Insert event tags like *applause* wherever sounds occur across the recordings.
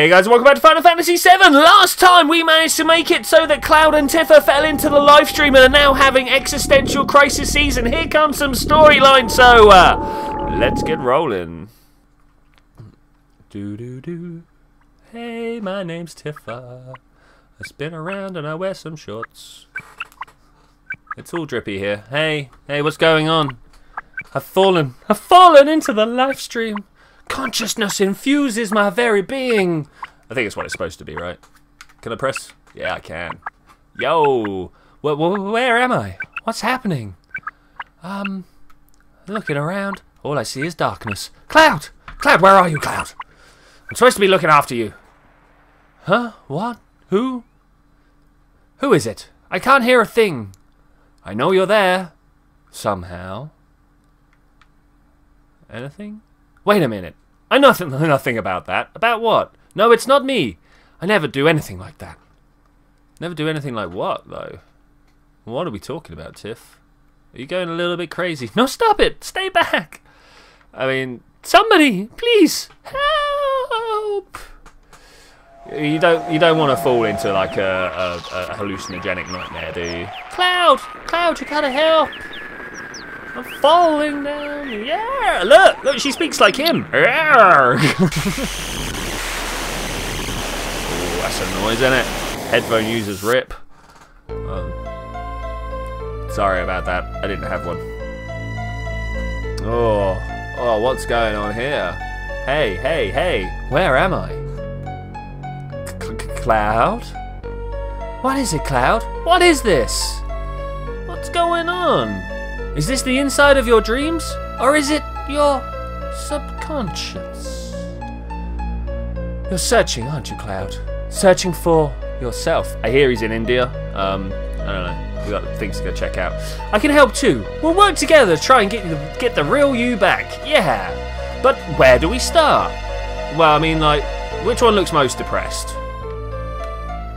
Hey guys, welcome back to Final Fantasy VII. Last time we managed to make it so that Cloud and Tifa fell into the Lifestream and are now having existential crisis season. Here comes some storyline, so uh, let's get rolling. Do do do. Hey, my name's Tifa. I spin around and I wear some shorts. It's all drippy here. Hey, hey, what's going on? I've fallen. I've fallen into the Lifestream. Consciousness infuses my very being. I think it's what it's supposed to be, right? Can I press? Yeah, I can. Yo, wh wh where am I? What's happening? Um, looking around. All I see is darkness. Cloud! Cloud, where are you, Cloud? I'm supposed to be looking after you. Huh? What? Who? Who is it? I can't hear a thing. I know you're there. Somehow. Anything? Wait a minute. I nothing know nothing about that. About what? No, it's not me. I never do anything like that. Never do anything like what, though? What are we talking about, Tiff? Are you going a little bit crazy? No, stop it! Stay back! I mean, somebody, please, help! You don't, you don't want to fall into like a, a, a hallucinogenic nightmare, do you? Cloud, Cloud, you gotta help! I'm falling down. Yeah, look, look, she speaks like him. *laughs* Ooh, that's a noise, isn't it? Headphone users rip. Um, sorry about that. I didn't have one. Oh, oh, what's going on here? Hey, hey, hey, where am I? Cloud? What is it, Cloud? What is this? What's going on? Is this the inside of your dreams? Or is it your subconscious? You're searching, aren't you, Cloud? Searching for yourself. I hear he's in India. Um, I don't know. We got things to go check out. I can help too. We'll work together to try and get the, get the real you back. Yeah. But where do we start? Well, I mean, like, which one looks most depressed?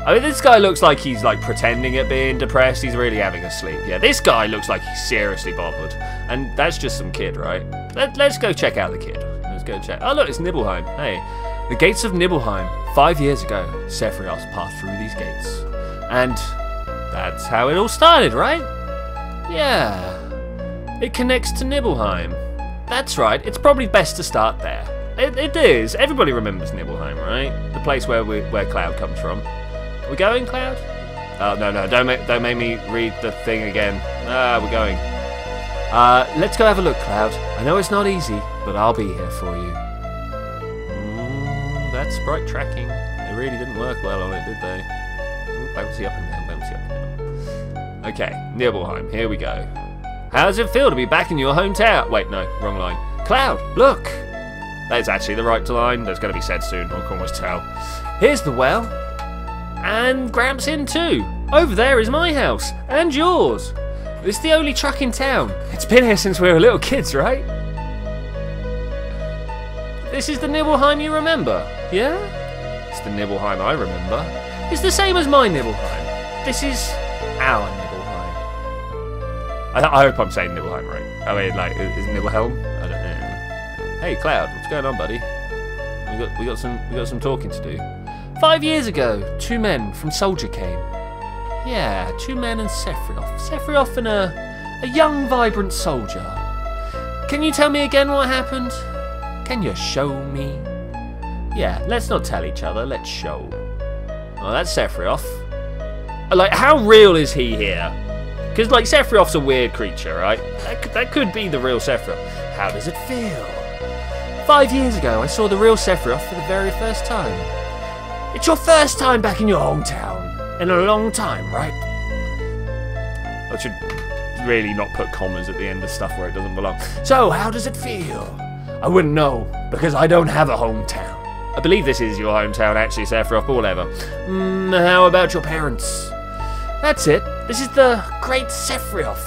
I mean, this guy looks like he's like pretending at being depressed. He's really having a sleep. Yeah, this guy looks like he's seriously bothered. And that's just some kid, right? Let, us go check out the kid. Let's go check. Oh, look, it's Nibelheim. Hey, the gates of Nibelheim. Five years ago, Sephiroth passed through these gates. And that's how it all started, right? Yeah. It connects to Nibelheim. That's right. It's probably best to start there. It, it is. Everybody remembers Nibelheim, right? The place where we, where Cloud comes from. Are we going, Cloud? Oh, no, no, don't make, don't make me read the thing again. Ah, we're going. Uh, let's go have a look, Cloud. I know it's not easy, but I'll be here for you. Mm, that sprite tracking. It really didn't work well on it, did they? Bouncy up and down, bouncy up and down. Okay, Nibelheim, here we go. How does it feel to be back in your hometown? Wait, no, wrong line. Cloud, look! That is actually the right line. That's going to be said soon, I can almost tell. Here's the well. And Gramps in too. Over there is my house. And yours. It's the only truck in town. It's been here since we were little kids, right? This is the Nibelheim you remember, yeah? It's the Nibelheim I remember. It's the same as my Nibelheim. This is our Nibelheim. I, I hope I'm saying Nibelheim right. I mean, like, is Nibelhelm? I don't know. Hey, Cloud, what's going on, buddy? We got, we got some, we got some talking to do. Five years ago, two men from Soldier came. Yeah, two men and Sephiroth. Sephiroth and a, a young, vibrant soldier. Can you tell me again what happened? Can you show me? Yeah, let's not tell each other, let's show. Oh, that's Sephiroth. Like, how real is he here? Because, like, Sephiroth's a weird creature, right? That could, that could be the real Sephiroth. How does it feel? Five years ago, I saw the real Sephiroth for the very first time. It's your first time back in your hometown. In a long time, right? I should really not put commas at the end of stuff where it doesn't belong. So, how does it feel? I wouldn't know, because I don't have a hometown. I believe this is your hometown, actually, Sephiroth, but whatever. Mm, how about your parents? That's it. This is the great Sephiroth.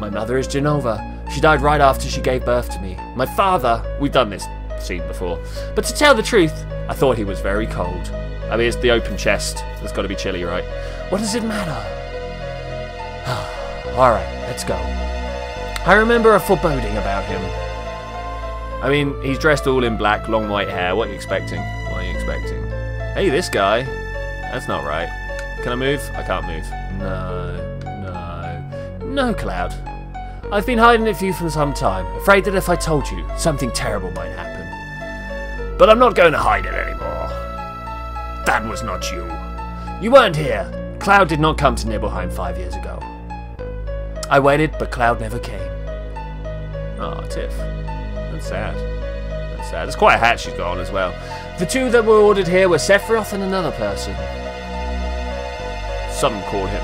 My mother is Jenova. She died right after she gave birth to me. My father, we've done this scene before, but to tell the truth, I thought he was very cold. I mean, it's the open chest. It's got to be chilly, right? What does it matter? *sighs* Alright, let's go. I remember a foreboding about him. I mean, he's dressed all in black, long white hair. What are you expecting? What are you expecting? Hey, this guy. That's not right. Can I move? I can't move. No, no. No, Cloud. I've been hiding it from you for some time, afraid that if I told you, something terrible might happen. But I'm not going to hide it anymore. That was not you. You weren't here. Cloud did not come to Nibelheim five years ago. I waited, but Cloud never came. Oh, Tiff. That's sad. That's sad. It's quite a hat she's got on as well. The two that were ordered here were Sephiroth and another person. Some called him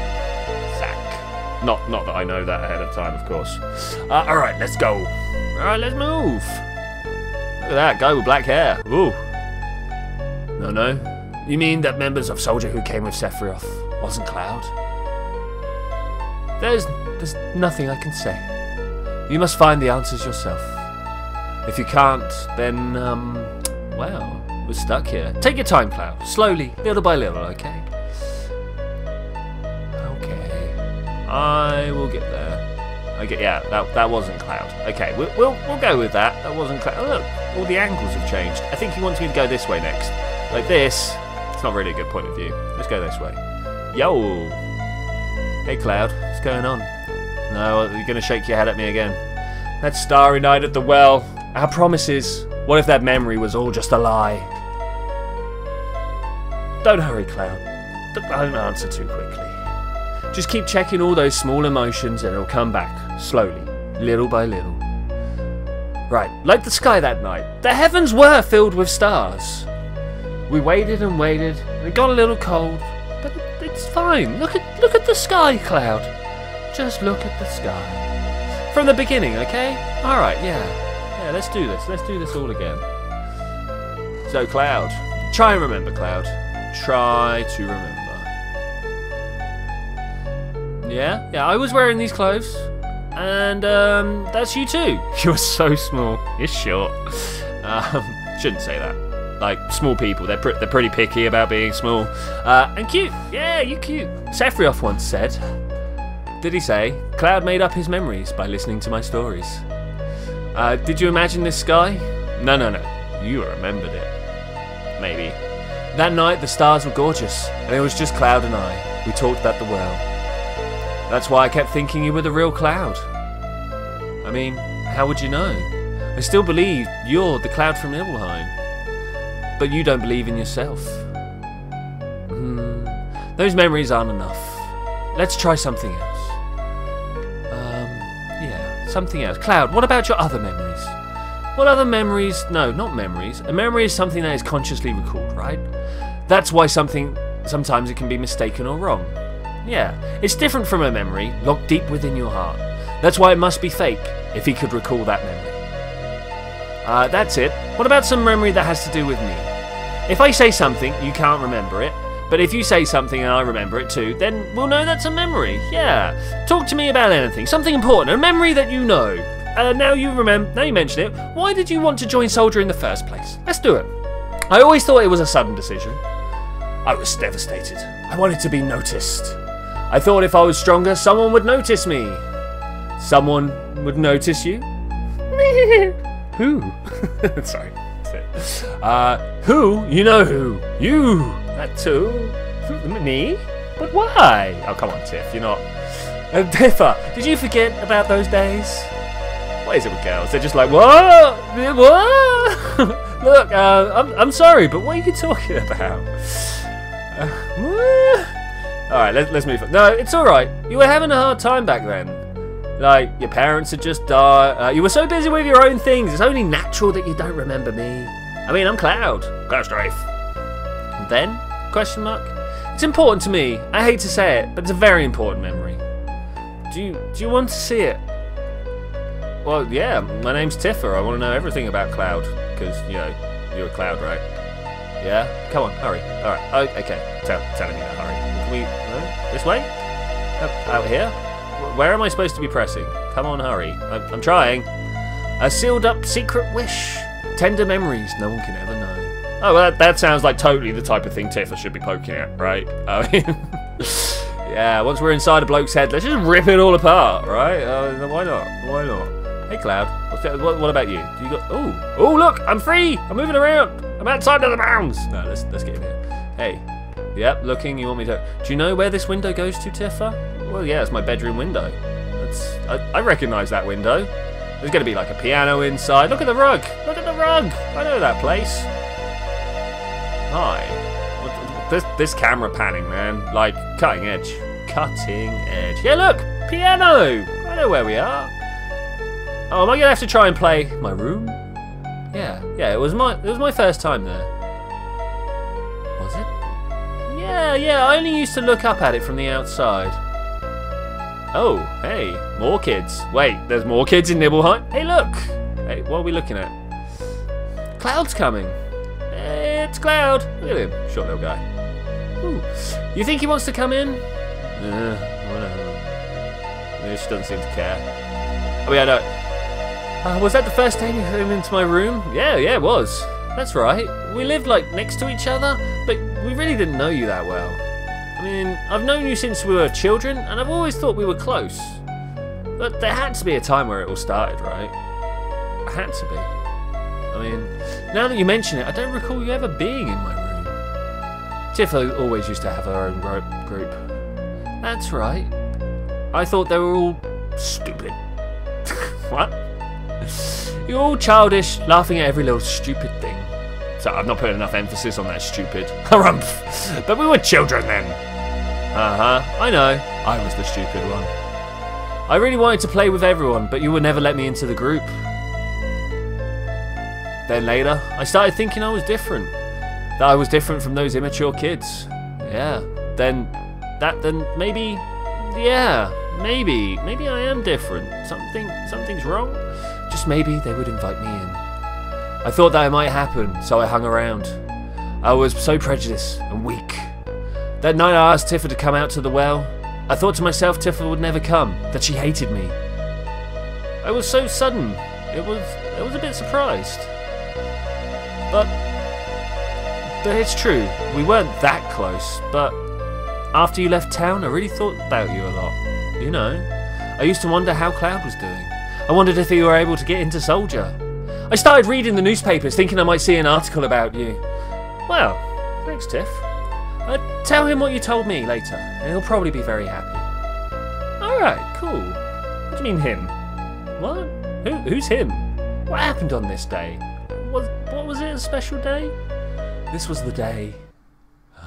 Zack. Not, not that I know that ahead of time, of course. Uh, all right, let's go. All right, let's move. Look at that guy with black hair. Ooh. No, no. You mean that members of Soldier who came with Sephiroth wasn't Cloud? There's, there's nothing I can say. You must find the answers yourself. If you can't, then, um, well, we're stuck here. Take your time, Cloud. Slowly, little by little, okay? Okay. I will get there. Okay, yeah, that, that wasn't Cloud. Okay, we'll, we'll, we'll go with that. That wasn't Cloud. Oh, look, all the angles have changed. I think he wants me to go this way next. Like this. It's not really a good point of view. Let's go this way. Yo! Hey, Cloud. What's going on? No, you're going to shake your head at me again. That starry night at the well. Our promises. What if that memory was all just a lie? Don't hurry, Cloud. Don't answer too quickly. Just keep checking all those small emotions and it'll come back, slowly, little by little. Right, like the sky that night. The heavens were filled with stars. We waited and waited, and it got a little cold, but it's fine. Look at look at the sky, Cloud. Just look at the sky. From the beginning, okay? Alright, yeah. Yeah, let's do this. Let's do this all again. So, Cloud. Try and remember, Cloud. Try to remember. Yeah, yeah, I was wearing these clothes. And um, that's you too. *laughs* You're so small. You're short. Um, shouldn't say that. Like small people, they're they're pretty picky about being small uh, and cute. Yeah, you cute. Sephiroth once said. Did he say? Cloud made up his memories by listening to my stories. Uh, did you imagine this sky? No, no, no. You remembered it. Maybe. That night the stars were gorgeous, and it was just Cloud and I. We talked about the world. That's why I kept thinking you were the real Cloud. I mean, how would you know? I still believe you're the Cloud from Nibelheim. But you don't believe in yourself. Hmm. Those memories aren't enough. Let's try something else. Um, yeah, something else. Cloud, what about your other memories? What other memories? No, not memories. A memory is something that is consciously recalled, right? That's why something, sometimes it can be mistaken or wrong. Yeah, it's different from a memory locked deep within your heart. That's why it must be fake, if he could recall that memory. Uh, that's it. What about some memory that has to do with me? If I say something, you can't remember it. But if you say something and I remember it too, then we'll know that's a memory. Yeah. Talk to me about anything. Something important. A memory that you know. Uh, now you remember. Now you mention it. Why did you want to join Soldier in the first place? Let's do it. I always thought it was a sudden decision. I was devastated. I wanted to be noticed. I thought if I was stronger, someone would notice me. Someone would notice you? *laughs* who? *laughs* Sorry. Uh, who? You know who? You! That too? Me? But why? Oh, come on, Tiff, you're not... Uh, Tifa, did you forget about those days? What is it with girls? They're just like, what? What? *laughs* Look, uh, I'm, I'm sorry, but what are you talking about? Uh, Alright, let, let's move on. No, it's alright. You were having a hard time back then. Like, your parents had just died. Uh, you were so busy with your own things. It's only natural that you don't remember me. I mean, I'm Cloud. Cloud Strife. And then? Question mark. It's important to me. I hate to say it, but it's a very important memory. Do you, do you want to see it? Well, yeah. My name's Tifa. I want to know everything about Cloud. Because, you know, you're a Cloud, right? Yeah? Come on, hurry. Alright, oh, okay. Tell, telling me to hurry. We... Uh, this way? out here? Where am I supposed to be pressing? Come on, hurry. I'm, I'm trying. A sealed up secret wish. Tender memories no one can ever know. Oh, well, that, that sounds like totally the type of thing Tifa should be poking at, right? I mean, *laughs* yeah, once we're inside a bloke's head, let's just rip it all apart, right? Uh, why not? Why not? Hey, Cloud. What's that, what, what about you? Do you got? Oh, oh, look! I'm free. I'm moving around. I'm outside of the bounds. No, let's let's get in here. Hey. Yep, looking. You want me to? Do you know where this window goes to, Tifa? Well, yeah, it's my bedroom window. That's I, I recognise that window. There's going to be like a piano inside. Look at the rug. Look at the rug. I know that place. Hi. This this camera panning, man. Like cutting edge. Cutting edge. Yeah, look, piano. I know where we are. Oh, am I gonna have to try and play my room? Yeah, yeah. It was my it was my first time there. Yeah, yeah. I only used to look up at it from the outside. Oh, hey, more kids. Wait, there's more kids in Nibelheim? Hey, look! Hey, what are we looking at? Cloud's coming. It's Cloud. Look at him, short little guy. Ooh. You think he wants to come in? Uh, whatever. Yeah, she doesn't seem to care. Oh yeah, no. Uh, was that the first time you came into my room? Yeah, yeah, it was. That's right. We lived like next to each other, but we really didn't know you that well. I mean, I've known you since we were children, and I've always thought we were close. But there had to be a time where it all started, right? Had to be. I mean, now that you mention it, I don't recall you ever being in my room. Tifa always used to have her own group. That's right. I thought they were all stupid. *laughs* what? You're all childish, laughing at every little stupid thing. So I've not put enough emphasis on that stupid. *laughs* Harumph! But we were children then. Uh-huh, I know. I was the stupid one. I really wanted to play with everyone, but you would never let me into the group. Then later, I started thinking I was different. That I was different from those immature kids. Yeah. Then, that, then maybe, yeah, maybe, maybe I am different. Something, something's wrong. Just maybe they would invite me in. I thought that it might happen, so I hung around. I was so prejudiced and weak. That night I asked Tifa to come out to the well. I thought to myself Tifa would never come, that she hated me. I was so sudden. It was I was a bit surprised. But but it's true, we weren't that close, but after you left town I really thought about you a lot. You know. I used to wonder how Cloud was doing. I wondered if he were able to get into Soldier. I started reading the newspapers thinking I might see an article about you. Well, thanks Tiff. Uh, tell him what you told me later, and he'll probably be very happy. Alright, cool. What do you mean him? What? Who, who's him? What happened on this day? Was, what was it, a special day? This was the day. *sighs*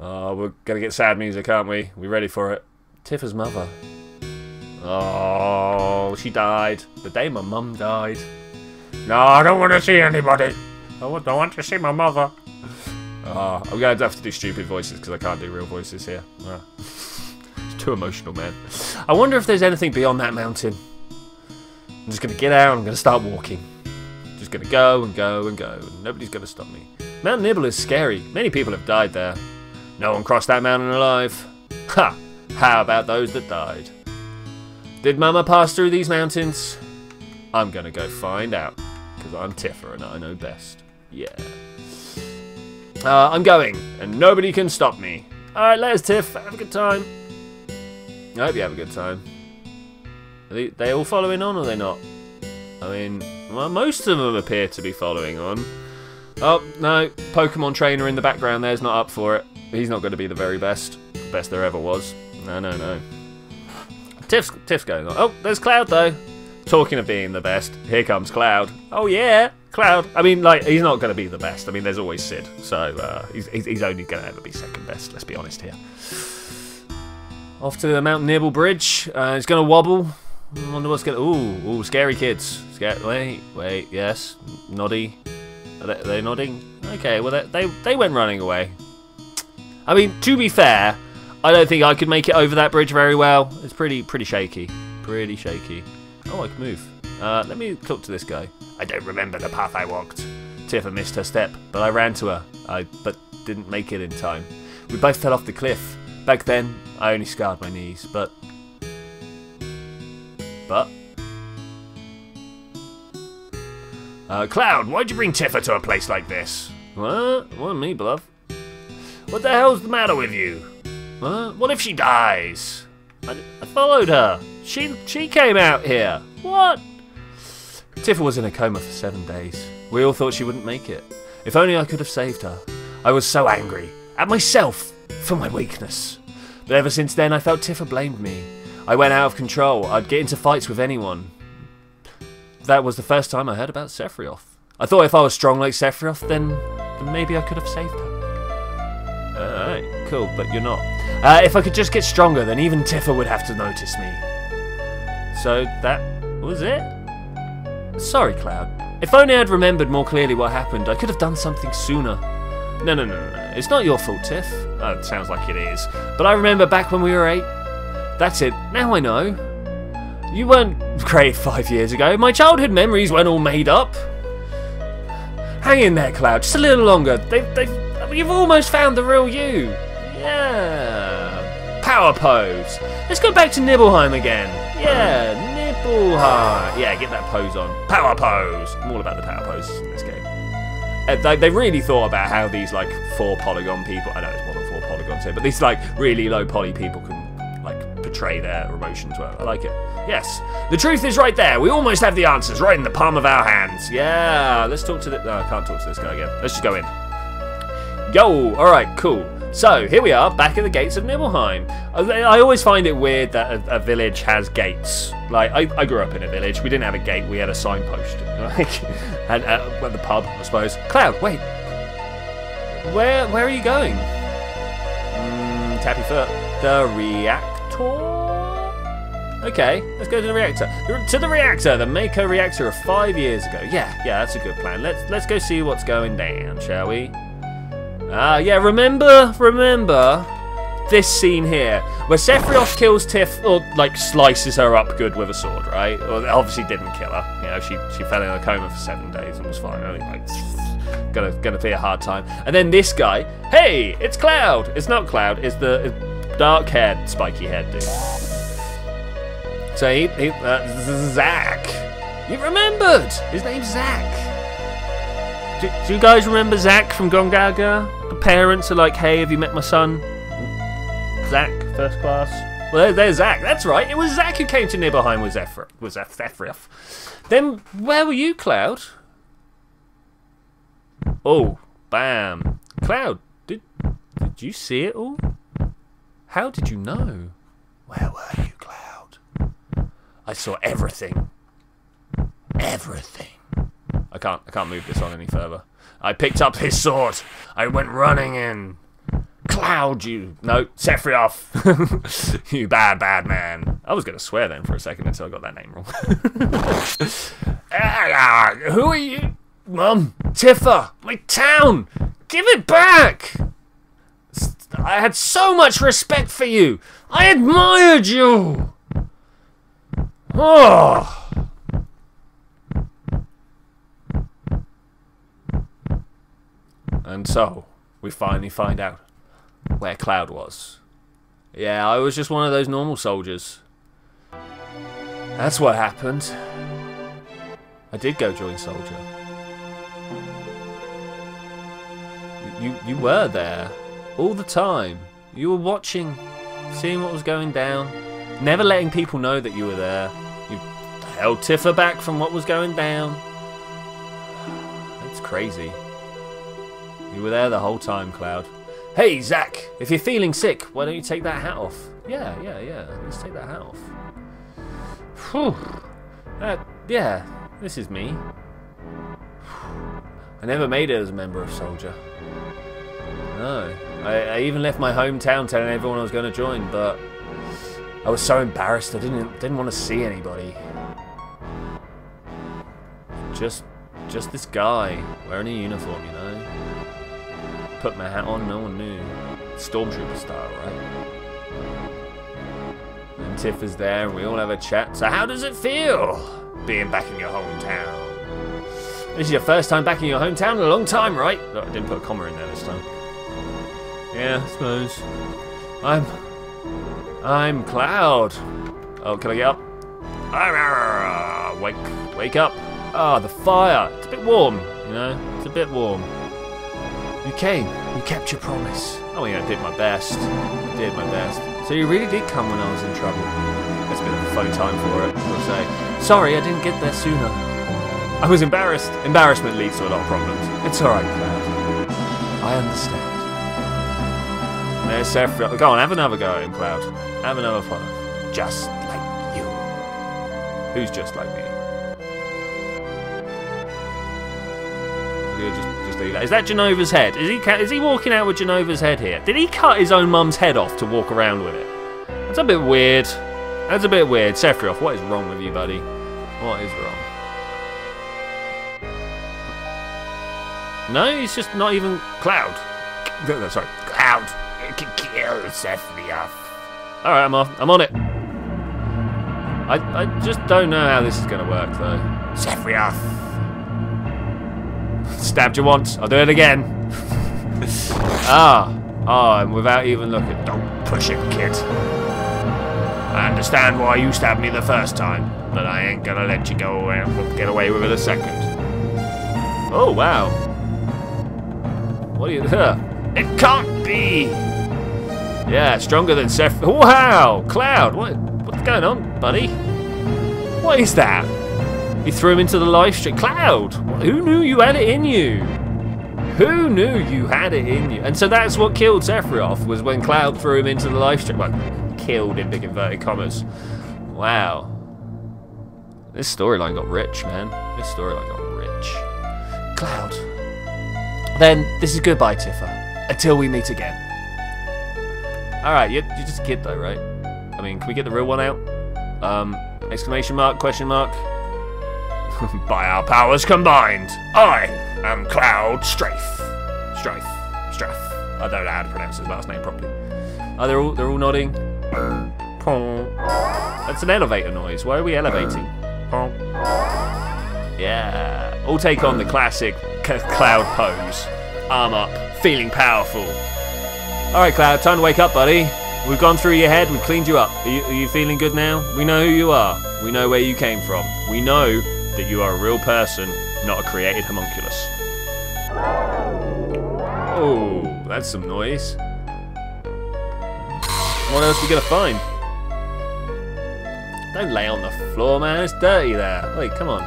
Oh, we're gonna get sad music, aren't we? We ready for it? Tifa's mother. Oh, she died. The day my mum died. No, I don't want to see anybody. I don't want to see my mother. Uh, I'm going to have to do stupid voices because I can't do real voices here. Uh, it's *laughs* too emotional, man. I wonder if there's anything beyond that mountain. I'm just going to get out I'm going to start walking. Just going to go and go and go, and nobody's going to stop me. Mount Nibel is scary. Many people have died there. No one crossed that mountain alive. Ha! How about those that died? Did Mama pass through these mountains? I'm going to go find out, because I'm Tifa and I know best. Yeah. Uh, I'm going, and nobody can stop me. Alright, let's Tiff. Have a good time. I hope you have a good time. Are they, they all following on, or are they not? I mean, well, most of them appear to be following on. Oh, no. Pokemon trainer in the background there's not up for it. He's not going to be the very best. Best there ever was. No, no, no. Tiff's, Tiff's going on. Oh, there's Cloud, though. Talking of being the best, here comes Cloud. Oh, yeah. Cloud. I mean, like, he's not going to be the best. I mean, there's always Sid. So uh, he's, he's only going to ever be second best, let's be honest here. Off to the Mount Nibel Bridge. Uh, he's going to wobble. I wonder what's going to... Ooh, ooh, scary kids. Scary. Wait, wait, yes. Noddy. Are they, are they nodding? Okay, well, they, they, they went running away. I mean, to be fair, I don't think I could make it over that bridge very well. It's pretty pretty shaky. Pretty shaky. Oh, I can move. Uh, let me talk to this guy. I don't remember the path I walked. Tifa missed her step, but I ran to her. I but didn't make it in time. We both fell off the cliff. Back then, I only scarred my knees, but... But? Uh, Cloud, why'd you bring Tifa to a place like this? What? What me, bluff? What the hell's the matter with you? What? What if she dies? I, I followed her. She she came out here. What? Tifa was in a coma for seven days. We all thought she wouldn't make it. If only I could have saved her. I was so angry. At myself. For my weakness. But ever since then, I felt Tifa blamed me. I went out of control. I'd get into fights with anyone. That was the first time I heard about Sephiroth. I thought if I was strong like Sephiroth, then, then maybe I could have saved her. Alright, cool, but you're not. Uh, if I could just get stronger, then even Tifa would have to notice me. So that was it? Sorry, Cloud. If only I'd remembered more clearly what happened, I could have done something sooner. No, no, no, no. It's not your fault, Tiff. Oh, it sounds like it is. But I remember back when we were eight. That's it. Now I know. You weren't great five years ago. My childhood memories weren't all made up. Hang in there, Cloud. Just a little longer. They've, they've, you've almost found the real you. Yeah. Power pose. Let's go back to Nibelheim again. Yeah, Nibelheim. Yeah, get that pose on. Power pose. I'm all about the power poses in this game. Uh, they, they really thought about how these like four polygon people. I know it's more than four polygons here, but these like really low poly people can like portray their emotions well. I like it. Yes, the truth is right there. We almost have the answers right in the palm of our hands. Yeah, let's talk to the. No, I can't talk to this guy again. Let's just go in. Yo, all right, cool. So here we are, back at the gates of Nibelheim. I, always find it weird that a, a, village has gates. Like I, I, grew up in a village. We didn't have a gate. We had a signpost. *laughs* Like, and uh, well, the pub, I suppose. Cloud, wait. Where where are you going? Mm, tappy foot. The reactor. Okay, let's go to the reactor. To the reactor, the Mako reactor of five years ago. Yeah, yeah, that's a good plan. Let's let's go see what's going down, shall we? Ah, yeah, remember, remember this scene here, where Sephiroth kills Tiff, or, like, slices her up good with a sword, right? Well, obviously didn't kill her, you know, she, she fell in a coma for seven days and was fine, only, like, *sighs* gonna, gonna be a hard time. And then this guy, hey, it's Cloud! It's not Cloud, it's the dark-haired, spiky-haired dude. So he, he uh, Zack. He remembered! His name's Zack. Do, do, you guys remember Zack from Gongaga? The parents are like, hey, have you met my son? Zack, first class. Well, there's Zack. That's right. It was Zack who came to Nibelheim with Zephyr. Was Zephyroth. Then where were you, Cloud? Oh, bam. Cloud, did did you see it all? How did you know? Where were you, Cloud? I saw everything. Everything. I can't I can't move this on any further. I picked up his sword. I went running in. Cloud, you. No, Sephiroth. *laughs* you bad, bad man. I was going to swear then for a second until I got that name wrong. *laughs* Ah, who are you? Mum, Tifa, my town. Give it back. I had so much respect for you. I admired you. Oh. And so, we finally find out where Cloud was. Yeah, I was just one of those normal soldiers. That's what happened. I did go join Soldier. You, you, were there. All the time. You were watching, seeing what was going down. Never letting people know that you were there. You held Tifa back from what was going down. It's crazy. You were there the whole time, Cloud. Hey, Zack, if you're feeling sick, why don't you take that hat off? Yeah, yeah, yeah, let's take that hat off. Whew. Uh, yeah, this is me. I never made it as a member of Soldier. No. I, I even left my hometown telling everyone I was going to join, but I was so embarrassed I didn't didn't want to see anybody. Just just this guy wearing a uniform, you know? Put my hat on, no one knew. Stormtrooper style, right? And Tiff is there, and we all have a chat. So how does it feel, being back in your hometown? This is your first time back in your hometown in a long time, right? I didn't put a comma in there this time. Yeah, I suppose. I'm... I'm Cloud. Oh, can I get up? Wake, wake up. Ah, oh, the fire. It's a bit warm, you know? It's a bit warm. You came. You kept your promise. Oh yeah, I did my best. I did my best. So you really did come when I was in trouble. It's been a funny time for it, I'll say. Sorry, I didn't get there sooner. I was embarrassed. Embarrassment leads to a lot of problems. It's alright, Cloud. I understand. There's Sephiroth. Go on, have another go at him, Cloud. Have another fun. Just like you. Who's just like me? You're Just, just leave that. Is that Jenova's head? Is he is he walking out with Jenova's head here? Did he cut his own mum's head off to walk around with it? That's a bit weird. That's a bit weird. Sephiroth, what is wrong with you, buddy? What is wrong? No, he's just not even Cloud. Sorry, Cloud. Kill Sephiroth. All right, I'm on. I'm on it. I I just don't know how this is going to work though. Sephiroth. Stabbed you once. I'll do it again. *laughs* ah. Ah, and without even looking. Don't push it, kid. I understand why you stabbed me the first time, but I ain't gonna let you go away get away with it a second. Oh wow. What are you *laughs* huh? It can't be! Yeah, stronger than Seth. Wow! Cloud! What what's going on, buddy? What is that? He threw him into the Lifestream. Cloud! Who knew you had it in you? Who knew you had it in you? And so that's what killed Sephiroth, was when Cloud threw him into the Lifestream. Well, killed in big inverted commas. Wow. This storyline got rich, man. This storyline got rich. Cloud. Then, this is goodbye, Tifa. Until we meet again. Alright, you're, you're just a kid though, right? I mean, can we get the real one out? Um, exclamation mark, question mark? *laughs* By our powers combined, I am Cloud Strafe. Strafe. Strafe. I don't know how to pronounce his last name properly. Oh, they're all, they're all nodding. That's an elevator noise. Why are we elevating? Yeah. All take on the classic Cloud pose. Arm up, feeling powerful. Alright, Cloud, time to wake up, buddy. We've gone through your head, we've cleaned you up. Are you, are you feeling good now? We know who you are. We know where you came from. We know that you are a real person, not a created homunculus. Oh, that's some noise. What else are we gonna find? Don't lay on the floor, man. It's dirty there. Wait, come on.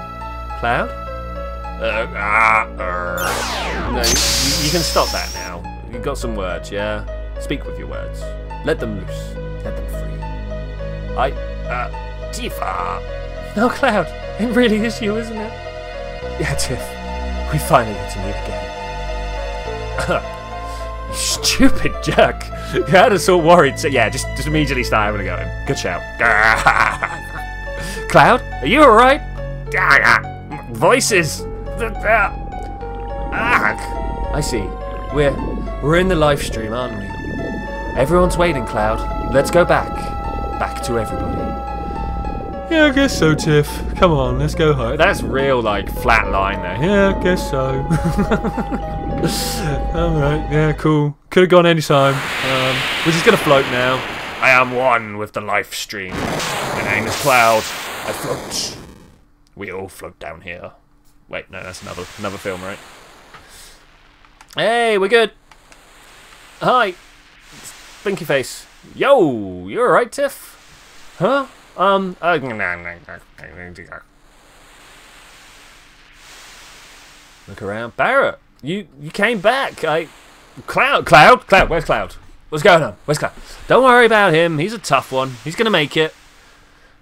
Cloud? Uh, ah, uh. No, you, you, can stop that now. You've got some words, yeah? Speak with your words. Let them loose. Let them free. I, uh, Tifa. No, Cloud. *laughs* It really is you, isn't it? Yeah, Tiff. We finally get to meet again. *laughs* you Stupid jerk. You had us all worried. So yeah, just just immediately start having a go at him. Good shout. *laughs* Cloud, are you alright? Voices. I see. We're we're in the Lifestream, aren't we? Everyone's waiting, Cloud. Let's go back. Back to everybody. Yeah, I guess so, Tiff. Come on, let's go home. That's real, like, flat line there. Yeah, I guess so. *laughs* Alright, yeah, cool. Could have gone any time. Um, we're just going to float now. I am one with the life stream. My name is Cloud. I float. We all float down here. Wait, no, that's another another film, right? Hey, we're good. Hi. Blinky face. Yo, you're alright, Tiff? Huh? Um, uh, look around. Barret, you you came back. I, Cloud, Cloud, Cloud. Where's Cloud? What's going on? Where's Cloud? Don't worry about him. He's a tough one. He's gonna make it.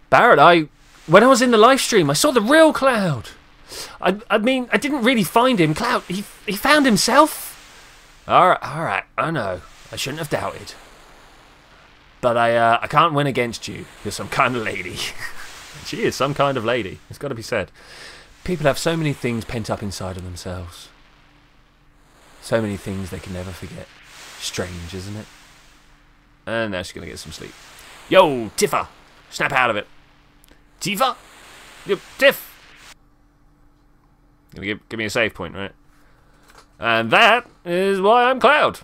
Barret, I when I was in the Lifestream, I saw the real Cloud. I I mean, I didn't really find him. Cloud, he he found himself. All right, all right. I know. I shouldn't have doubted. But I, uh, I can't win against you. You're some kind of lady. *laughs* she is some kind of lady. It's got to be said. People have so many things pent up inside of themselves. So many things they can never forget. Strange, isn't it? And now she's going to get some sleep. Yo, Tifa! Snap out of it. Tifa? Yep, Tiff! Gonna give, give me a save point, right? And that is why I'm Cloud.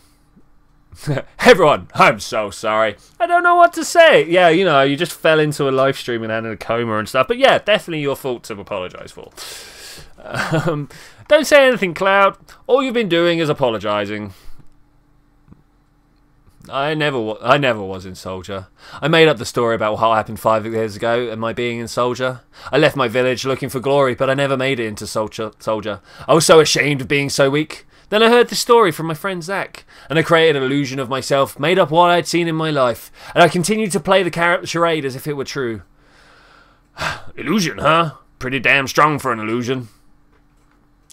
*laughs* Everyone, I'm so sorry. I don't know what to say. Yeah, you know, you just fell into a Lifestream and had a coma and stuff. But yeah, definitely your fault to apologise for. Um, don't say anything, Cloud. All you've been doing is apologising. I never, I never was in Soldier. I made up the story about what happened five years ago and my being in Soldier. I left my village looking for glory, but I never made it into Soldier. Soldier. I was so ashamed of being so weak. Then I heard the story from my friend Zack, and I created an illusion of myself, made up what I'd seen in my life, and I continued to play the char- charade as if it were true. *sighs* illusion, huh? Pretty damn strong for an illusion.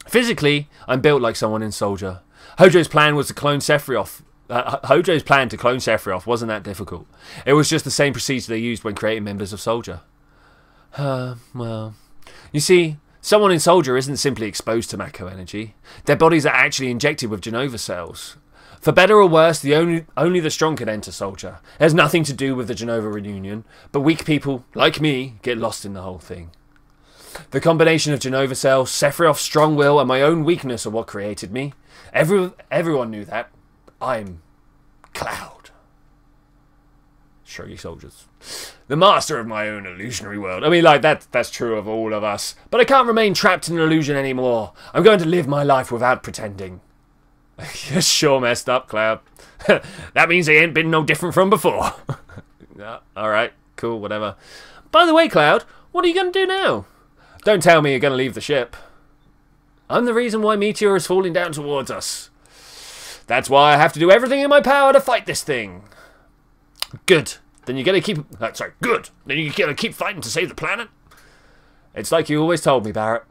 Physically, I'm built like someone in Soldier. Hojo's plan was to clone Sephiroth. Uh, Hojo's plan to clone Sephiroth wasn't that difficult. It was just the same procedure they used when creating members of Soldier. *sighs* Uh, well, you see, someone in Soldier isn't simply exposed to Mako energy. Their bodies are actually injected with Jenova cells. For better or worse, the only only the strong can enter Soldier. It has nothing to do with the Jenova reunion, but weak people, like me, get lost in the whole thing. The combination of Jenova cells, Sephiroth's strong will, and my own weakness are what created me. Every, everyone knew that. I'm Cloud. Shruggy soldiers. The master of my own illusionary world. I mean, like, that, that's true of all of us. But I can't remain trapped in an illusion anymore. I'm going to live my life without pretending. *laughs* You're sure messed up, Cloud. *laughs* that means they ain't been no different from before. *laughs* yeah, Alright, cool, whatever. By the way, Cloud, what are you going to do now? Don't tell me you're going to leave the ship. I'm the reason why Meteor is falling down towards us. That's why I have to do everything in my power to fight this thing. Good. Then you gotta keep. Uh, sorry, good. Then you gotta keep fighting to save the planet. It's like you always told me, Barret.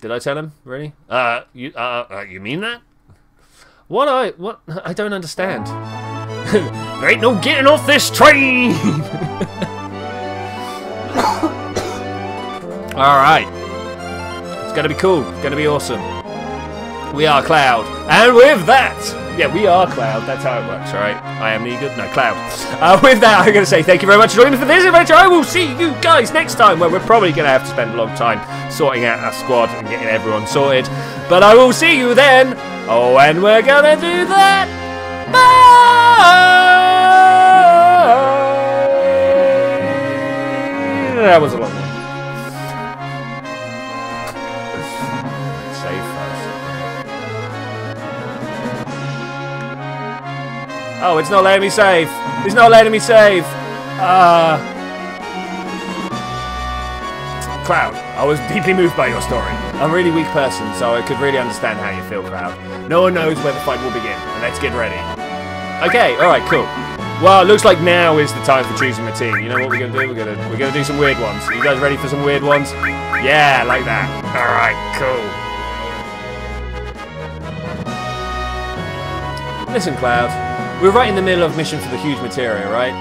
Did I tell him? Really? Uh, you, uh, uh you mean that? What I, what? I don't understand. *laughs* there ain't no getting off this train! *coughs* Alright. It's gonna be cool. It's gonna be awesome. We are Cloud. And with that, yeah, we are Cloud. That's how it works, alright? I am Negan. No, Cloud. Uh, *laughs* with that, I'm going to say thank you very much for joining me for this adventure. I will see you guys next time, where we're probably going to have to spend a long time sorting out our squad and getting everyone sorted. But I will see you then. Oh, and we're going to do that. Bye! That was a long Oh, it's not letting me save. It's not letting me save. Uh... Cloud, I was deeply moved by your story. I'm a really weak person, so I could really understand how you feel, Cloud. No one knows where the fight will begin, and let's get ready. Okay, alright, cool. Well, it looks like now is the time for choosing the team. You know what we're gonna do? We're gonna we're gonna do some weird ones. Are you guys ready for some weird ones? Yeah, like that. Alright, cool. Listen, Cloud. We're right in the middle of mission for the huge materia, right?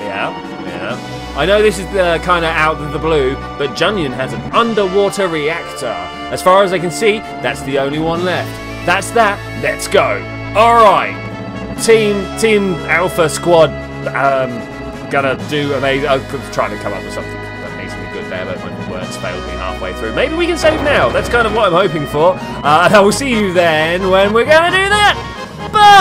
Yeah, yeah. I know this is uh, kind of out of the blue, but Junon has an underwater reactor. As far as I can see, that's the only one left. That's that. Let's go. All right. Team Team Alpha Squad. Um, gonna do amazing. I was trying to come up with something amazingly good there, but my words failed me halfway through. Maybe we can save now. That's kind of what I'm hoping for. Uh, and I will see you then when we're gonna do that. Bye!